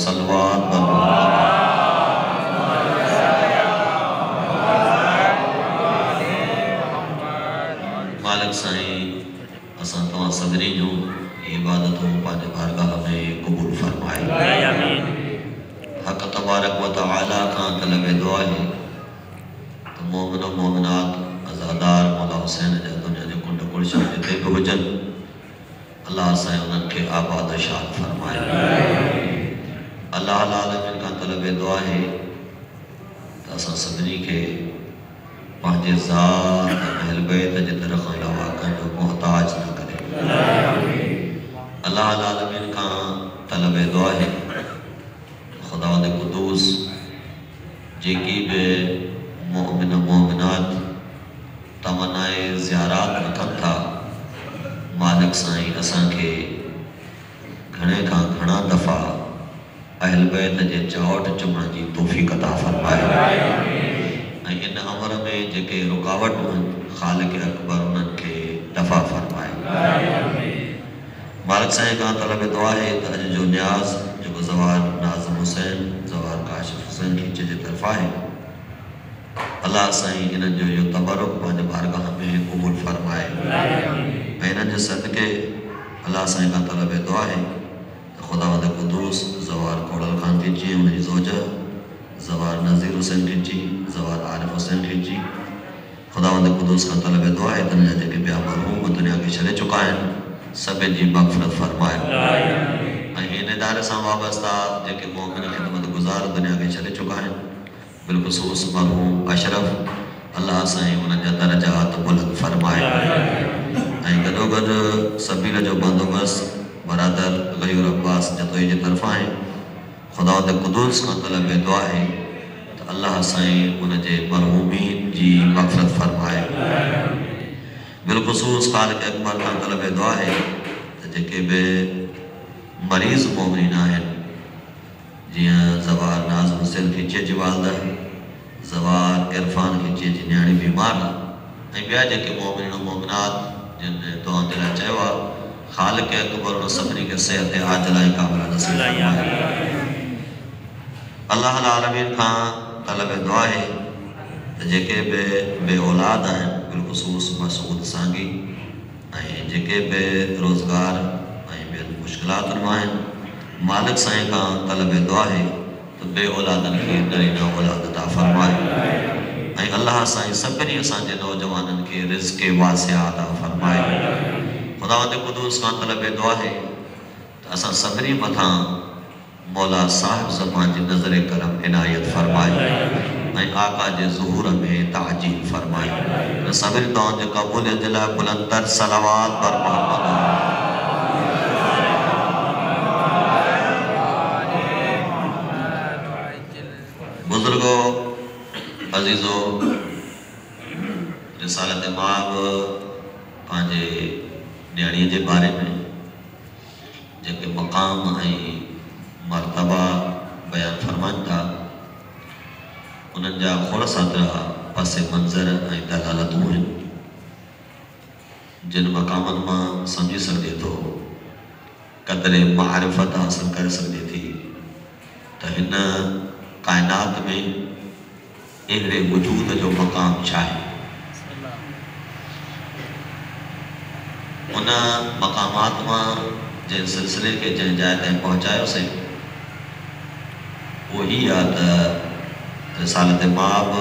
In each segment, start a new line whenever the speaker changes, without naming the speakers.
सलवात पर मालिक साईं, असां तव्हां सभिनी जूं इबादतूं पंहिंजे बारगाह में क़बूल फरमाए हक़ तबारक व तआला खां तलब दुआ आहे त मोमिन, मोमिनात अज़ादार मौला हुसैन जा कुंड गुलशन जिते बि हुजनि अलाह असांजे उन्हनि आबाद शाद फरमाए। अलाह आलमिन खां तलब दुआ आहे त असां सभिनी खे पंहिंजे ज़ात अहल बैत जे दर खां अलावा कंहिंजो मुहताज न करे। अलाह आलमिन खां तलब दुआ आहे खुदा कुदूस जेकी बि मोमिन मोमिनात तमनाए ज़ियारात रखनि था मालिक साईं असांखे घणे खां घणा दफ़ा अहल बैत जे चौट चुमण जी तोफ़ी कता फरमाए। ऐं इन अमर में जेके रुकावटूं आहिनि ख़ालिक अकबर उन्हनि खे दफ़ा फरमाए। मालिक साईं खां तलब दुआ आहे त जो न्याज़, जेको ज़वार नाज़िम हुसैन ज़वार काशिफ़ हुसैन खीचे जे तरफ़ां आहे अलाह साईं इन्हनि जो इहो तबरुक बारगाह में क़बूल फरमाए। ऐं इन्हनि जे सदके अलाह तलब दुआ आहे ख़ुदा वद कुदूस ज़वार कोड़ल ख़ान खीची हुनजी ज़ोज ज़वार नज़ीर हुसैन खीची ज़वार आरिफ हुसैन खीची ख़ुदा वद कुदूस खां तलब दुआ हिन जा जेके ॿिया मरहूम दुनिया खे छॾे चुका आहिनि सभिनि जी मग़फ़रत फरमाए हिन इदारे सां वाबस्ता जेके मोमिन ख़िदमत गुज़ार दुनिया के छॾे चुका आहिनि बिलख़ुसूस मरहूम अशरफ अल्लाह साईं उन्हनि जा दर्जात बुलंद फरमाए ऐं गॾोगॾु सबील जो बंदोबस्तु बरादर गयूर अब्बास जतोई जे तरफ़ां आहे ख़ुदा ते खां तलब दुआ आहे त अलाह साईं मरहूमीन जी मग़फ़रत फरमाए बिलख़ुसूस ख़ालिक अकबर खां तलब दुआ आहे त जेके मरीज़ मोमिन आहिनि ज़वार नाज़ हुसैन खीचे जी वालदा ज़वार इरफ़ान खीचे जी नियाणी बीमार आहे ऐं ॿिया मोमिन मोमिनात जिन दुआ जे ख़ालिक अकबर उन सभिनी खे सिहत आजल ऐं नसीब फरमाए। अलाह आलमीन खां तलब दुआ त जेके बि बे औलाद आहिनि बिलख़ुसूस मसूद सांगी ऐं जेके बि रोज़गार ऐं ॿियनि मुश्किलातुनि माँ आहिनि मालिक साईं खां तलब दुआ आहे त बे औलादनि खे नरीना औलाद अता फरमाए। ऐं अलाह साईं सभिनी असांजे नौजवाननि खे रिज़्क़ वासिया अता फरमाए। ख़ुदा कुदूस खां तलब दुआ आहे त असां सभिनी मौला साहिब ज़मान जी नज़र करम इनायत फरमाए। ऐं आका जे ज़हूर में ताजील फरमाए। न सभिनी दुआउनि क़बूलियत बुलंदर सलावात पर बुज़ुर्गो, अज़ीज़ो, रिसालत माँ बि न्याणीअ जे बारे में जेके मक़ाम मरतबा बयानु फ़रमाइनि था, उन्हनि जा पस मंज़र ऐं दलालतूं जिन मक़ामनि माँ सम्झी सघिजे थो क़दुरु मारिफ़त हासिलु करे सघिजे थी, त हिन काइनात में अहिड़े वजूद जो मक़ाम छा उन मक़ामात माँ जंहिं सिलसिले खे जंहिं जाइ ताईं पहुचायोसीं उहो ई आहे त रिसालत माउ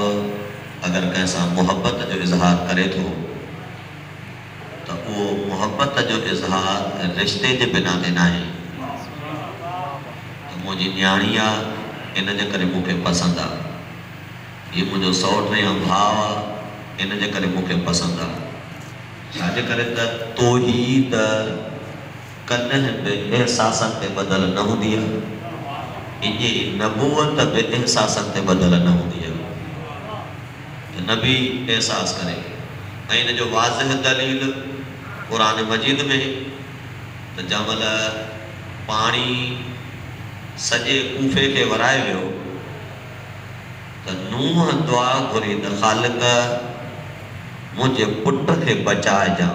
अगरि कंहिं सां जो इज़हार करे थो त उहो मुहबत जो इज़हार रिश्ते जे बिना ते न त मुंहिंजी न्याणी आहे इन जे करे मूंखे पसंदि आहे हीउ मुंहिंजो सौटु या भाउ इन जे पसंदि आहे छाजे करे त तोहीद कॾहिं बि अहसासनि ते बदल न हूंदी आहे इहे नबूअत बि अहसासनि ते बदल न हूंदी आहे त न बि करे। ऐं जो वाज़िह दलील क़ुर मजीद में त जंहिं महिल पाणी सॼे कूफ़े खे वराए वियो, त नूंहं दुआ घुरी त ख़ालिक मुंहिंजे पुट के बचाइजां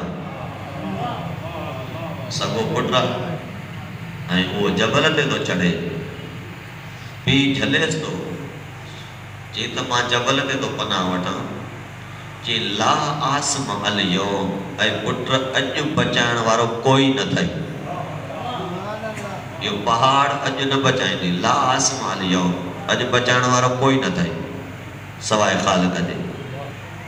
सॻो पुटु आहे ऐं उहो जबल ते थो चढ़े। पीउ झलेसि थो चई त माँ जबल ते थो पनाह वठां। चई ला आसम हलियो ऐं पुट अॼु बचाइण वारो कोई न अथई इहो पहाड़ अॼु न बचाईंदी ला आसम हलियो अॼु बचाइण वारो कोई न अथई सवाइ ख़ालिक जे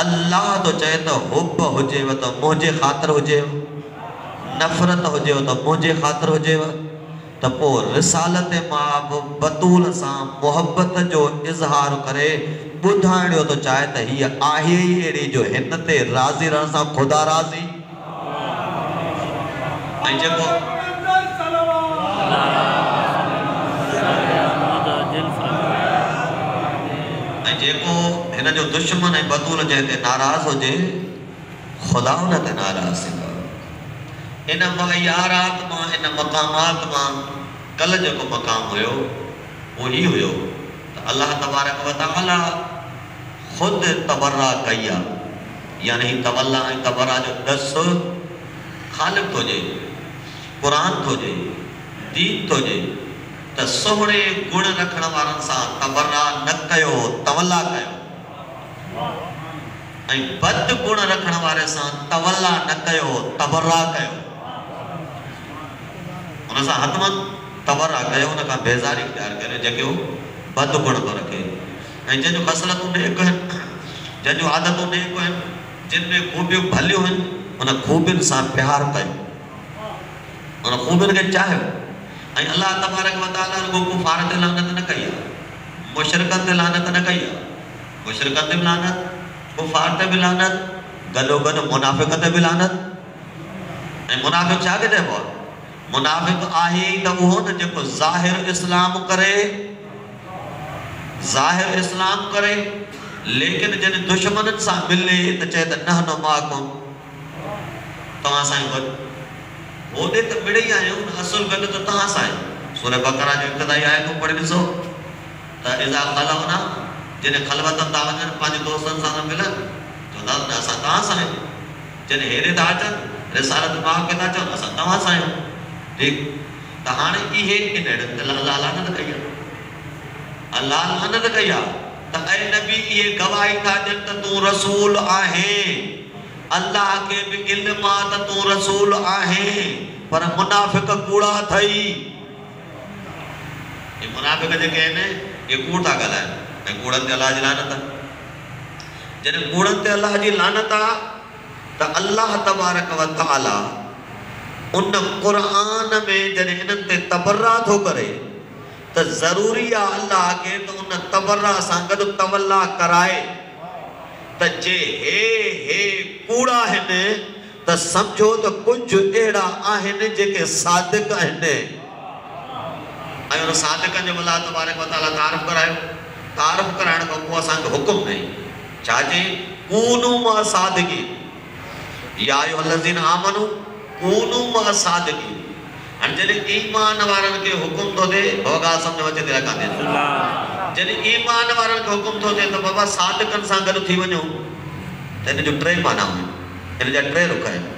अल्लाह तो चए तो हुब हुजेव त मुंहिंजे ख़ातिर हुजेव नफ़रत हुजेव त मुंहिंजे ख़ातिर हुजेव त पोइ रिसालत माँ बतूल सां मुहबत जो इज़हार करे ॿुधाइणो थो चाहे त हीअ आहे ई अहिड़ी जो हिन ते राज़ी रहण सां ख़ुदा राज़ी। ऐं जो दुश्मन ऐं बतूल ते नाराज़ हुजे ख़ुदा हुन ते नाराज़ थींदो। इन मयारात माँ, इन मक़ामात माँ कल्ह जेको मक़ाम हुयो, उहो ई हुयो त अलाह तबारक वताला ख़ुदि तबरा कई यानी तवला ऐं तबरा जो ॾस ख़ालिफ़ थो हुजे क़ुर थो हुजे, दीन थो हुजे, त सुहिणे गुण रखण वारनि सां तबरा न कयो तवला कयो। ऐं बद गुण रखण वारे सां तवला न कयो तबरा कयो। हुन सां कयो बेज़ारी करे जेके बद गुण थो रखे। ऐं जंहिंजूं नेक आहिनि, जंहिंजूं नेक जिन में ख़ूबियूं भलियूं आहिनि, हुन ख़ूबियुनि प्यारु कयो। हुन ख़ूबियुनि खे चाहियो तबारक वताला रुगो लानत न कई आहे लानत न कई आहे। मुशरकनि ते बि लानत, कुफार ते बि लानत गॾो गॾु मुनाफ़िक ते लानत। ऐं मुनाफ़िक छा खे चइबो आहे मुनाफ़िक आहे ई त उहो न ज़ाहिर इस्लाम करे। ज़ाहिर इस्लाम करे, लेकिन जॾहिं दुश्मननि सां मिले त चए त न न माकुम तव्हां सां ई गॾु होॾे त मिड़े ई आहियूं असुल त आहे सूर बकरा जो इब्तिदाई आयतूं पढ़ी ॾिसो त इज़ा ख़लवना जॾहिं ख़लवतनि था वञनि पंहिंजे दोस्तनि सां था मिलनि चवंदा न, असां सां आहियूं जॾहिं हेॾे था अचनि रिसालत माउ खे था चवनि असां तव्हां सां आहियूं ठीकु त इहे इन अहिड़े लाला न कई आहे लानत कई नबी इहे गवाही था ॾियनि त तूं रसूल आहे। अल्लाह खे बि इल्मु आहे त तूं रसूल आहे, पर मुनाफ़िक कूड़ा अथई ये मुनाफ़िक जेके आहिनि ये कूड़ था ॻाल्हाइनि ऐं कूड़नि ते लानत आहे जॾहिं कूड़नि ते लानत आहे त तबारक व उन क़ुर में जॾहिं हिननि ते तबर्रा थो करे, त ज़रूरी आहे अलाह खे त उन तबर्रा सां गॾु तवला कराए। त जे हे हे कूड़ा आहिनि त सम्झो त कुझु अहिड़ा आहिनि सादिक हुन सादिकनि जो तबारक वताला तारीफ़ करायो। तारीफ़ कराइण खां पोइ असांखे हुकुम ॾेई छा चई कूनू माँ सादगी। या यो लज़ीन आमनू कूनू माँ सादगी। हाणे जॾहिं ईमान वारनि खे हुकुम थो थिए उहा ॻाल्हि सम्झ में अचे थी कान्हे जॾहिं ईमान वारनि खे हुकुम थो थिए त बाबा सादिकनि सां गॾु थी वञो। त हिन जो टे माना आहिनि हिन जा टे रुख आहिनि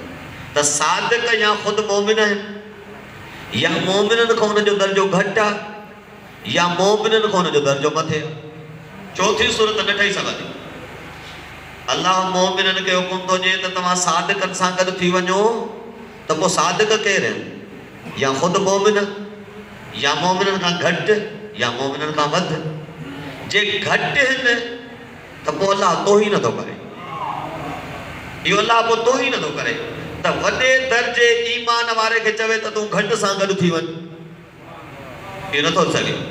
त सादिक या ख़ुदि मोमिन आहिनि या मोमिननि खां हुनजो दर्जो घटि आहे या मोमिननि खां हुनजो दर्जो मथे आहे चौथी सूरत न ठही सघंदी। अलाह मोमिननि खे हुकुम थो ॾिए त तव्हां सादिकनि सां थी वञो, त पोइ सादिक केरु आहिनि? या ख़ुदि मोमिन, या मोमिननि खां घटि, या मोमिननि खां वधि? जे घटि त अलाह तो ई नथो करे। इहो अलाह तो ई नथो करे। त वॾे दर्जे ईमान वारे खे चवे त तूं घटि सां गॾु थी वञ। इहो नथो सघे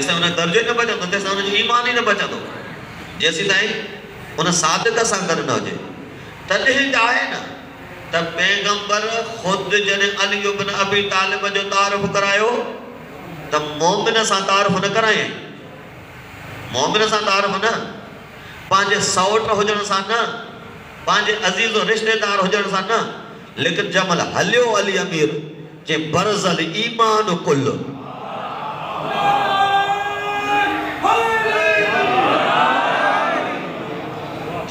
तेसिताईं हुन दर्जो न बचंदो तेसिताईं हुनजो ईमान ई न बचंदो जेसी ताईं हुन साधक सां गॾु न हुजे तॾहिं आहे न। त पैगंबर ख़ुदि जॾहिं अली इब्न अबी तालिब जो तारीफ़ करायो त मोमिन सां तारीफ़ न कराए। मोमिन सां तारीफ़ न? पंहिंजे सौट हुजण सां न? पंहिंजे अज़ीज़ रिश्तेदार हुजण सां न? लेकिन जमल हलियो अली अमीर, जे बरज़ल ईमान कुल।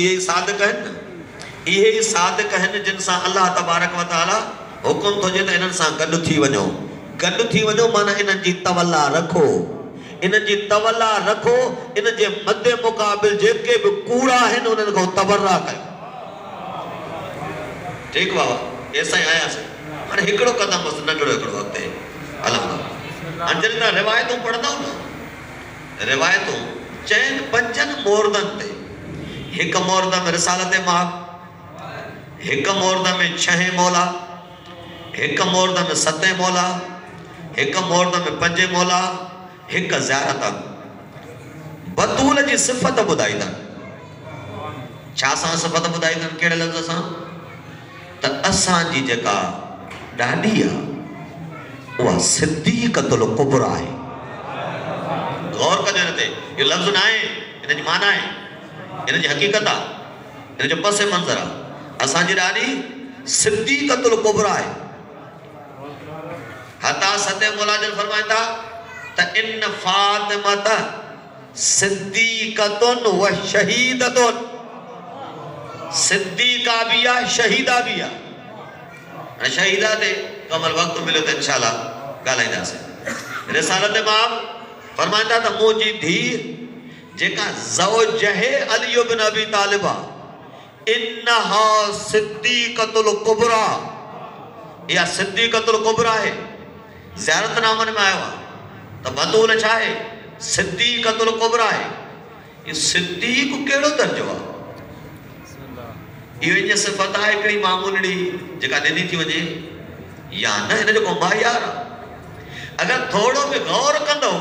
इहे ई साधक आहिनि। न इहे साधक आहिनि जिन सां अलाह तबारक वताला हुकुम थो ॾिए त इन्हनि सां गॾु थी वञो। गॾु थी वञो माना इन्हनि जी तवला रखो। इन्हनि जी तवला रखो, इन जे मदे मुक़ाबिल जेके बि कूड़ा आहिनि, उन्हनि खां तबरा कयो। ठीकु बाबा एसां ई आयासीं। हाणे हिकिड़ो क़दम बसि नंढड़ो हिकिड़ो अॻिते। हलंदो हाणे जॾहिं तव्हां रिवायतूं पढ़ंदव न, रिवायतूं चइनि पंजनि मोरदनि ते हिकु मोहरद में रिसालत माप हिकु मोहरद में छहें मौला। हिकु मोहरद में सतें मौला। हिकु मोहरद में पंजे मौला। हिकु ज़्यारत। बतूल जी सिफ़त ॿुधाई अथनि छा सां सिफ़त ॿुधाई अथनि कहिड़े लफ़्ज़ सां? त असांजी जेका ॾाॾी आहे कुबरा आहे। गौर कजो हिन ते। इहो लफ़्ज़ न आहे माना आहे। जी हक़ीक़त आहे जो पस मंज़र आहे असांजी ॾाढी सिद्धी क़तुल कुबरा आहे हता सते मुलाजल फरमाईंदा त इन फातिमत सिद्दीक़तुन व शहीदतुन सिद्दीका बि आहे शहीदा बि आहे शहीदा ते कमल वक़्तु मिलियो त इनशाला ॻाल्हाईंदासीं रिसालत इमाम फरमाईंदा त मुंहिंजी धीउ जेका ज़ौज है अली इब्न अबी तालिब इन्हा सिद्दीक़तुल कुबरा। इहा सिद्दीक़तुल कुबरा आहे ज़ियारत नामनि में आयो आहे त बतूल छा आहे? सिद्दीक़तुल कुबरा आहे। इहो सिद्दीक कहिड़ो दर्जो आहे इहो ईअं सिफ़त आहे हिकिड़ी मामूली जेका ॾिनी थी वञे, या न? हिन जो को मायार आहे अगरि थोरो बि गौर कंदो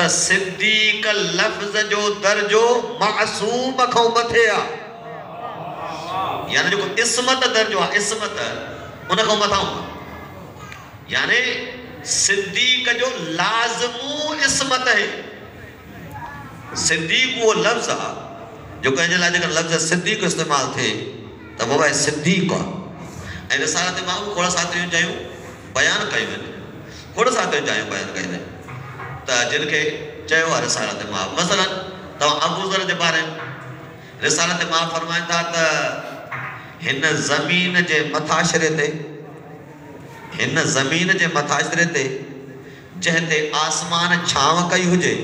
त सिद्दीक लफ़्ज़ जो दर्जो मासूम खां मथे आहे यानी जेको इस्मत दर्जो आहे इस्मत। उन खां मथां यानी सिद्दीक जो लाज़मू इस्मत आहे सिद्दीक उहो लफ़्ज़ आहे जो कंहिंजे लाइ जेकर लफ़्ज़ सिद्दीक इस्तेमालु थिए त पोइ भाई सिद्दीक आहे ऐं रिसालत माँ खोड़ साथियूं चयूं बयानु कयूं आहिनि खोड़ साथियूं चाहियूं बयानु कयूं आहिनि त जिन खे चयो आहे माँ मसलन, तव्हां अबूज़र जे बारे में रिसालत माँ फरमाईंदा त हिन ज़मीन जे मथाशिरे ते, हिन ज़मीन जे मथाशिरे ते, जंहिं आसमान छांव कई हुजे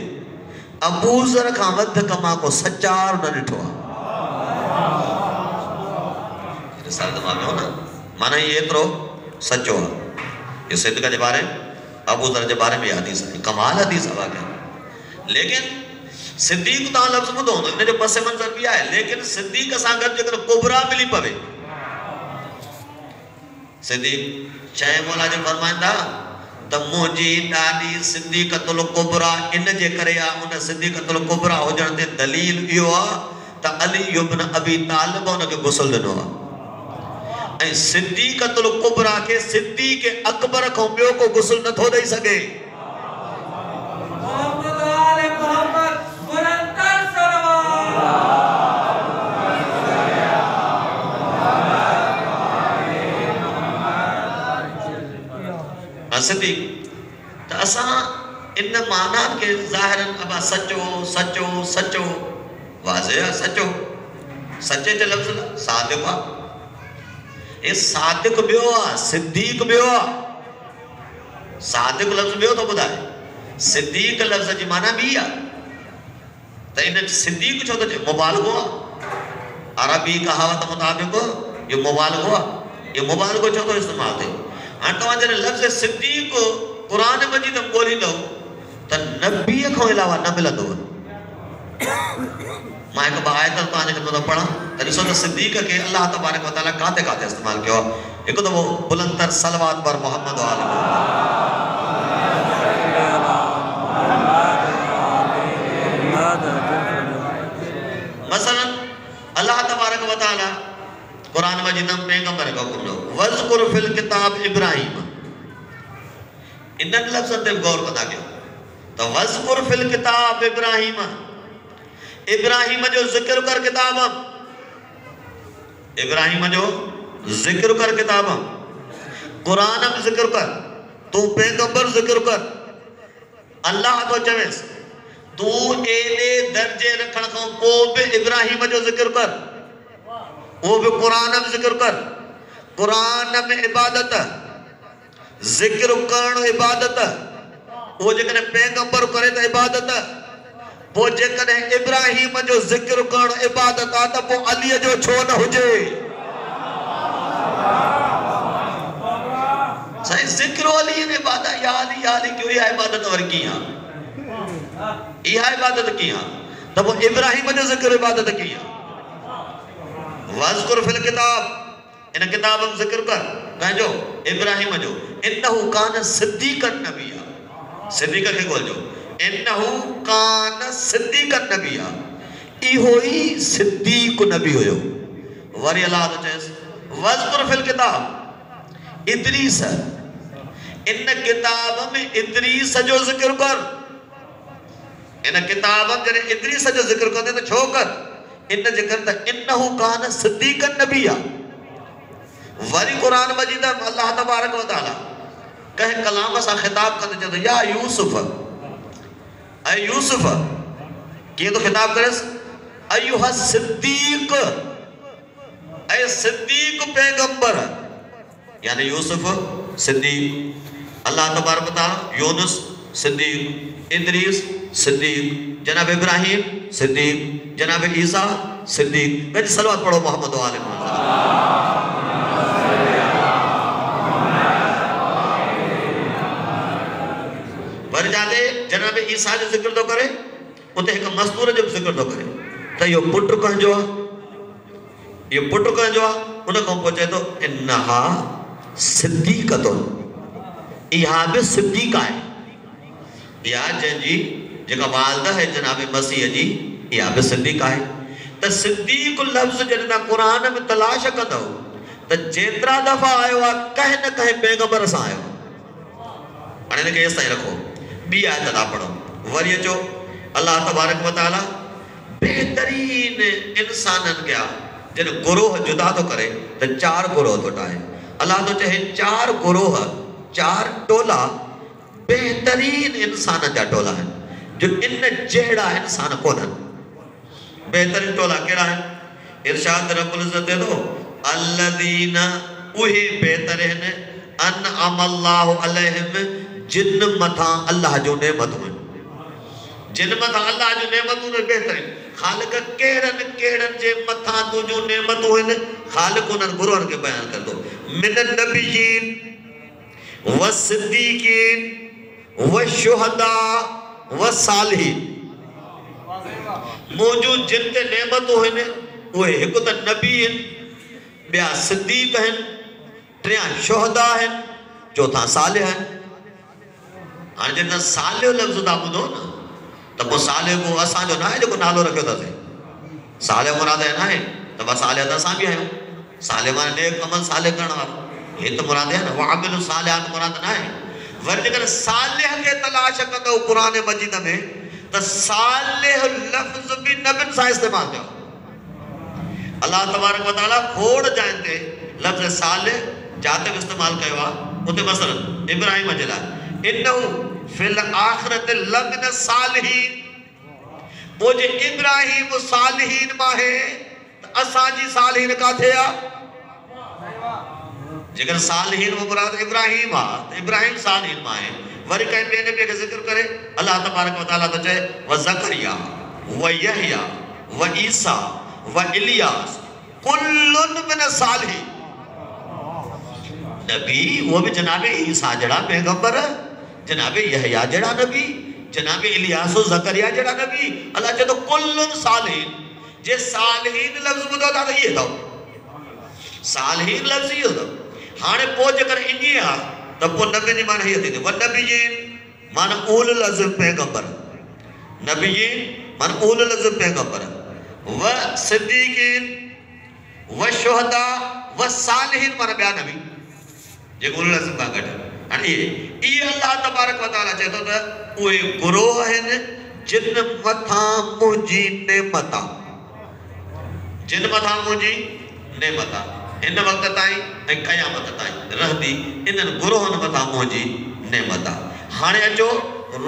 अबूज़र खां वधि कमा को सचार न ॾिठो आहे। रिसालत माँ न। माना इहो एतिरो सचो आहे। इहो सिद्दक जे बारे अबूज़र जे बारे में हदीस आहे कमाल हदीस आहे वाक़ई। लेकिन सिद्दीक तव्हां लफ़्ज़ ॿुधो हूंदो हिन जो पस मंज़र बि आहे लेकिन सिद्दीक सां गॾु जेकर कुबरा मिली पवे। सिद्दीक चए मौला जो फरमाईंदा त मुंहिंजी ॾाॾी सिद्दीक़तुल कुबरा, इन जे करे आहे उन सिद्दीक़तुल कुबरा हुजण ते दलील इहो आहे त अली इब्न अबी तालिब उनखे गुसल ॾिनो आहे ऐं सिद्दीक़तुल कुबरा खे सिद्दीक अकबर खां ॿियो को गुसल नथो ॾेई सघे सिद्दीक त असां इन माना खे ज़ाहिरन अबा सचो सचो सचो। वाज़े आहे सचो। सचे जे लफ़्ज़ सादिक आहे हे सादिक ॿियो आहे सिद्दीक ॿियो आहे सादिक लफ़्ज़ ॿियो थो ॿुधाए सिद्दीक लफ़्ज़ जी माना ॿी आहे त इन सिद्दीक छो थो चए मुबालगो अरबी कहावत मुताबिक़ इहो मुबालगो आहे मुबालगो छो थो इस्तेमालु थिए हाणे तव्हां जॾहिं लफ़्ज़ सिद्दीक क़ुर मजीद ॻोल्हींदव त नबीअ खां अलावा न मिलंदव माँ हिकु ॿ आयत तव्हांजे ख़िदमत त त सिद्दीक खे अलाह तबारक वताला काथे काथे इस्तेमालु कयो। आहे हिकु दफ़ो बुलंदर सलवात पर मोहम्मद मसलन, अल्लाह तबारक का वज़कुर फिल किताब इब्राहिम। ते गौर कयो त वज़कुर फिल किताब इब्राहिम। इब्राहिम जो ज़िक्र कर किताब। इब्राहिम जो ज़िक्र कर किताब। कुरान में ज़िक्र कर, तू पैगंबर ज़िक्र कर। अल्लाह तो चवेस तू एॾे दर्जे रखण खां पोइ बि इब्राहिम जो ज़िक्र कर। वो भी कुरान में ज़िक्र कर। कुरान में इबादत, ज़िक्र करण इबादत। वो जेकॾहिं पैगंबर करे त इबादत। पोइ जेकॾहिं इब्राहिम जो ज़िक्र करण इबादत आहे, त पोइ अलीअ जो छो न हुजे? साईं, ज़िक्र अली इबादत या अली या अली क्यों, इहा इबादत वरी कीअं आहे? इहा इबादत कीअं आहे? त पोइ इब्राहिम जो ज़िक्र इबादत कीअं आहे? वज़कुर फिल किताब। इन किताब में ज़िक्र कर, कंहिंजो? इब्राहिम जो। इन्नहु कान सिद्दीक नबी आहे। सिद्दीक खे ॻोल्हिजो। इन्नहु कान सिद्दीक नबी आहे इहो ई सिद्दीक नबी हुयो। वरी अलाह थो चएसि वज़कुर फिल किताब। इदरीस इन किताब में इदरीस जो ज़िक्र कर। इन किताब में जॾहिं इदरीस जो ज़िक्र कंदे त छो कर। इन जे करे त इन्नहु कान सिद्दीक नबी आहे वरी क़ुर मजीद अलाह तबारक व ताला कंहिं, कलाम सां ख़िताब कंदे चवंदो या यूसुफ, ऐं यूसुफ कीअं थो ख़िताब करेसि अयुह सिद्दीक, ऐं सिद्दीक पैगंबर। यानी यूसुफ, सिद्दीक। अलाह तबारक ताला, यूनुस, सिद्दीक। इद्रीस, सिद्दीक। जनाब इब्राहिम, सिद्दीक। जनाब ईसा, सिद्दीक। गज सलवात पढ़ो मोहम्मद वाले मोहम्मद पर जाते जनाब ईसा जो ज़िक्र तो करे उते एक मस्तूर जो ज़िक्र तो करे। त यो पुट कंजो ये पुट कंजो उन को पहुँचे तो इन्हा सिद्दीकतुन इहा भी सिद्दीक आहे। इहा जंहिंजी, जेका वालदा है जनाब मसीह जी, इहा भी सिद्दीक आहे। त सिद्दीक लफ़्ज़ जॾहिं तव्हां में तलाश कंदव, त जेतिरा दफ़ा आयो आहे, कंहिं न कंहिं पैगंबर सां आयो। रखो। ॿी आयत था पढ़ो। वरी अचो। अलाह तबारक व ताला बहितरीन इंसाननि आहे जॾहिं गुरोह जुदा थो करे, त चार गुरोह थो ठाहे अलाह थो चए चार गुरोह, चार टोला, बहितरीन इंसान जा टोला आहिनि जो इन जहिड़ा इंसान कोन्हनि बहितरीन टोला कहिड़ा आहिनि इरशाद रब्बुल इज़्ज़त दे अल्लज़ीना उहे बहितर आहिनि अन अमल्लाहु अलैहिम, जिन मथां अल्लाह जो नेमतूं आहिनि जिन मथां अल्लाह जो नेमतूं आहिनि बहितरीन। ख़ालिक कहिड़नि कहिड़नि जे मथां तुंहिंजूं नेमतूं आहिनि ख़ालिक गुरूअनि खे बयानु कंदो मिन नबीन व सिद्दीकीन व शुहदा व सालिहीन। मुंहिंजूं जिन ते नेमतूं आहिनि उहे हिकु त नबी आहिनि ॿिया सिद्दीक आहिनि टियाँ शुहदा आहिनि चोथां सालिह आहिनि हाणे जे तव्हां सालियो लफ़्ज़ था ॿुधो न त पोइ सालियो को, असांजो न आहे जेको नालो रखियो अथसीं सालियो मुराद आहे न आहे, त बसि सालिया त असां बि आहियूं। साले माना नेक अमल साले करण वारो। हे त मुराद आहे न वाबिल सालियात मुराद न आहे। वरी जेकर सालिह खे तलाश कंदो क़ुर मजीद में, त सालिह लफ़्ज़ बि नबिन सां इस्तेमालु थियो अलाह तबारक व ताला खोड़ जाइन ते लफ़्ज़ सालिह जाते बि इस्तेमालु कयो आहे। उते मसलन, इब्राहिम जे लाइ। इन्नहु फिल आख़िरत लमिन सालिहीन। पोइ जे इब्राहिम सालिहीन माँ आहे त असांजी सालिहीन काथे आहे जेकर सालिहीन वो मुराद इब्राहिम त इब्राहिम सालिहीन माँ आहे वरी कंहिं ॿिए नबीअ खे ज़िक्र करे अलाह तबारक व ताला थो चए व ज़करिया व यहया व ईसा व इलियास, कुल्लुन मिन सालिहीन। नबी वो भी जनाबे ईसा जड़ा पैगंबर। जनाबे यहया जड़ा नबी, जनाबे इलियास और जकरिया जड़ा नबी। अल्लाह चए तो कुल्लुन सालिहीन, जे सालिहीन लफ्ज़ ॿुधो था त इहे अथव। सालिहीन लफ्ज़ इहो अथव। हाणे पोइ जेकर ईअं आहे, त पोइ नबी जी माना हीअ थींदी व नबीजीन माना उल लज़्म पैगंबर। नबीजीन माना उल लज़्म पैगंबर। व सिद्दीकीन, व शुहदा, व सालिहीन माना ॿिया नबी। जेको उल लज़्म खां गॾु। हाणे इहे इहे तबारक व ताला चए थो त उहे गुरोह आहिनि जिन मथां मुंहिंजी नेमत. आहे जिन मथां मुंहिंजी नेमत। आहे हिन वक़्त ताईं ऐं क़यामत ताईं रहंदी इन्हनि गुरोहनि मथां मुंहिंजी नेमत। आहे हाणे अचो,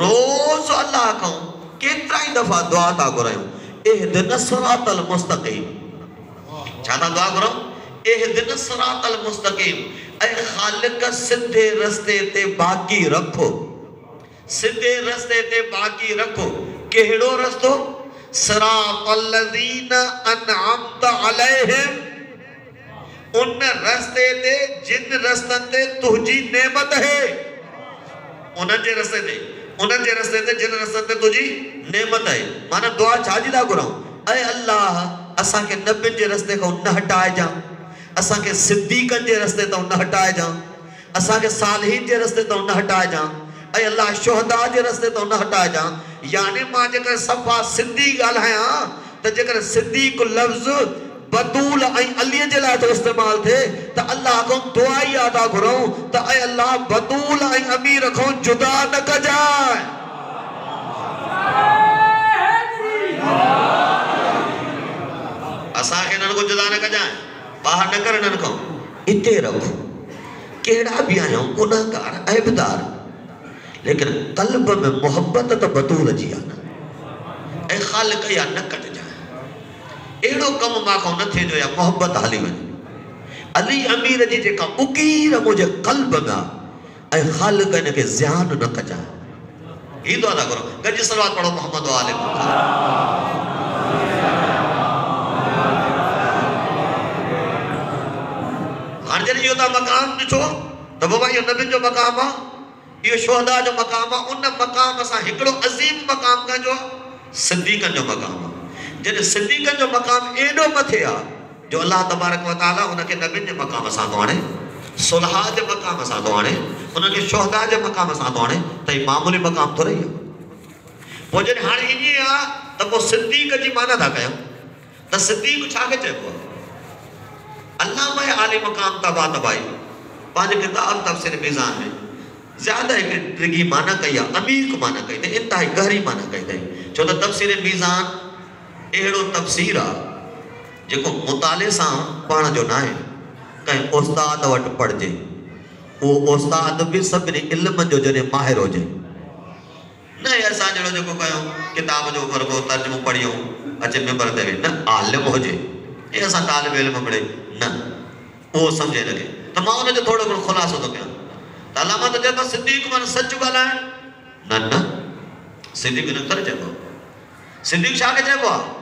रोज़ अलाह खां केतिरा ई दफ़ा दुआ था घुरायूं एह दिन सरातल मुस्तक़ीम। छा था दुआ घुरूं एह दिन सरातल मुस्तक़ीम। ऐं ख़ालिक रस्ते ते बाक़ी रखो। सिधे रस्ते ते बाक़ी रखो। कहिड़ो रस्तो? उन रस्ते ते, जिन रस्तनि ते तुंहिंजी नेमत है। उन्हनि जे रस्ते ते उन्हनि जे रस्ते ते, जिन रस्तनि ते तुंहिंजी नेमत आहे माना दुआ छा जी था घुरूं ऐं अलाह असांखे नबियुनि जे रस्ते खां न हटाइजांइ असांखे सिद्दीकनि जे रस्ते तां न हटाइजांइ असांखे सालहीन जे रस्ते तां न हटाइजांइ ऐं अलाह शुहदा जे रस्ते तां न हटाइजांइ यानी माँ जेकर सफ़ा सिंधी ॻाल्हायां, त जेकर सिद्दीक लफ़्ज़ बतूल ऐं अलीअ जे लाइ थो इस्तेमालु थिए, त अलाह खां दुआ ई अदा घुरूं त ऐं अलाह बतूल ऐं अमीर खां जुदा न कजांइ असांखे हिननि खां जुदा न कजांइ ॿाहिरि न कर हिननि खां हिते रहो कहिड़ा बि आहियूं गुनाहगार, ऐबदार। लेकिन कल्ब में मोहबत त बतूल जी आहे न। ऐं ख़ालिक या न कटिजांइ अहिड़ो कमु माँ न थींदो या मोहबत हली वञे अली अमीर जी जेका उकीर मुंहिंजे कल्ब में आहे ऐं ख़ालिक हिन खे ज़्यान न कजांइ ही दुआ था करो गॾिजी सलवात पढ़ो, मोहम्मद वाले। जॾहिं इहो तव्हां मक़ाम ॾिठो, त बाबा इहो नबियुनि जो मक़ाम आहे शोहदा जो मक़ाम आहे उन मक़ाम सां अज़ीम मक़ाम कंहिंजो जो मक़ाम आहे जॾहिं जो मक़ाम एॾो मथे आहे जो अलाह तबारक वताला उनखे नबियुनि जे मक़ाम सां थो आणे, सुलहा जे मक़ाम सां थो आणे, उनखे शोहदा जे मक़ाम सां थो आणे, त मामूली मक़ाम ई आहे पोइ जॾहिं हाणे ईअं त सिद्दीक़ जी माना था कयूं। त सिद्दीक़ छा खे चइबो अल्लामा आले मकाम तबा तबाई। पंहिंजे किताब तफ़सीर मीज़ान में ज़्यादा हिकिड़ी डिघी माना कई आहे अमीक माना कई अथई इंतिहाई गहरी माना कई अथई छो त तफ़सीर मीज़ान अहिड़ो तफ़सीर आहे जेको मुताले सां पढ़ण जो न आहे कंहिं उस्ताद वटि पढ़िजे उहो उस्ताद बि सभिनी इल्म जो जॾहिं माहिर हुजे। न हे असां जहिड़ो जेको किताब जो फ़र्क़ो तर्जुमो पढ़ियूं, अचे मेंबर ते न आलिम हुजे। हे असां तालिब इल्म मिले न उहो सम्झे लॻे त मां हुनजो थोरो घणो ख़ुलासो थो कयां त अलामा त चइबो सिद्दीक माना सच ॻाल्हाइण न न सिद्दीक न करे चइबो सिद्दीक छा खे चइबो आहे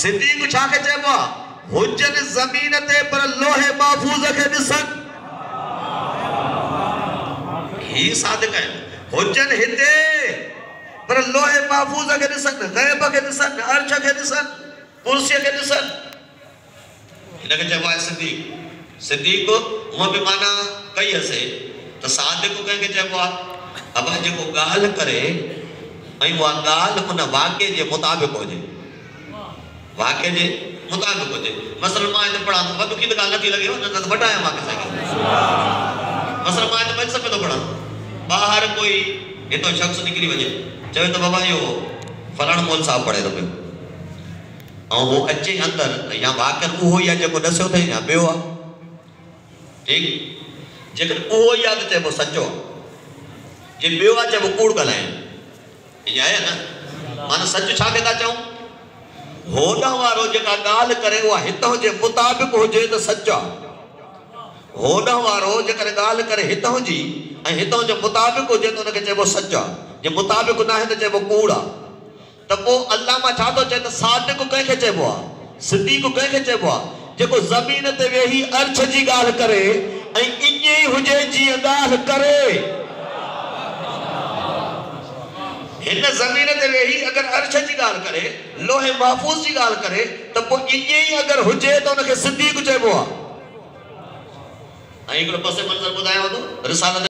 सिद्दीक छा खे चइबो आहे हुजनि ज़मीन ते पर लोहे महफूज़ खे ॾिसनि ही सादिक आहिनि हुजनि हिते पर लोहे महफूज़ खे ॾिसनि ग़ैब खे ॾिसनि अर्श खे ॾिसनि कुर्सीअ खे ॾिसनि हिनखे चइबो आहे सिद्दीक। सिद्दीक हूअं बि माना कई हसे त सादिक कंहिंखे चइबो आहे? अब जेको ॻाल्हि करे, ऐं उहा ॻाल्हि उन वाक्य जे मुताबिक़ हुजे। वाक्य जे मुताबिक़ हुजे। मसलन माँ हिते पढ़ां थो ॾुखी त ॻाल्हि नथी लॻे न त वटायां माँ कंहिंसां मसलन माँ हिते मजसब थो पढ़ां। ॿाहिरि कोई हितां शख़्स निकिरी वञे। चवे तो बाबा इहो फलाणो मोल साहब पढ़े थो पियो ऐं उहो अचे अंदरि त या वाक्य उहो ई आहे जेको ॾसियो अथई या ॿियो आहे ठीकु? जेकर उहो ई आहे त सचो आहे जे ॿियो आहे कूड़ ॻाल्हाइनि ईअं आहे न? माना सच छा खे था चऊं? होॾां वारो जेका ॻाल्हि करे, उहा हितां जे मुताबिक़ हुजे त सच आहे होॾां वारो जेकर ॻाल्हि करे हितां जी ऐं हितां जो मुताबिक़ हुजे, त हुनखे चइबो सच आहे जे मुताबिक़ न आहे त चइबो कूड़ आहे त पोइ अलाह माँ छा थो चए त सादिक कंहिंखे चइबो आहे सिद्दीक कंहिंखे चइबो आहे जेको ज़मीन ते वेही अर्श जी ॻाल्हि करे ऐं ईअं ई हुजे जीअं ॻाल्हि करे। हिन ज़मीन ते वेही अगरि अर्श जी ॻाल्हि करे, लोहे महफ़ूज़ जी ॻाल्हि करे, त पोइ ईअं ई अगरि हुजे त हुनखे सिद्दीक चइबो आहे ऐं हिकिड़ो पसे मंज़र ॿुधायांव थो रिसालत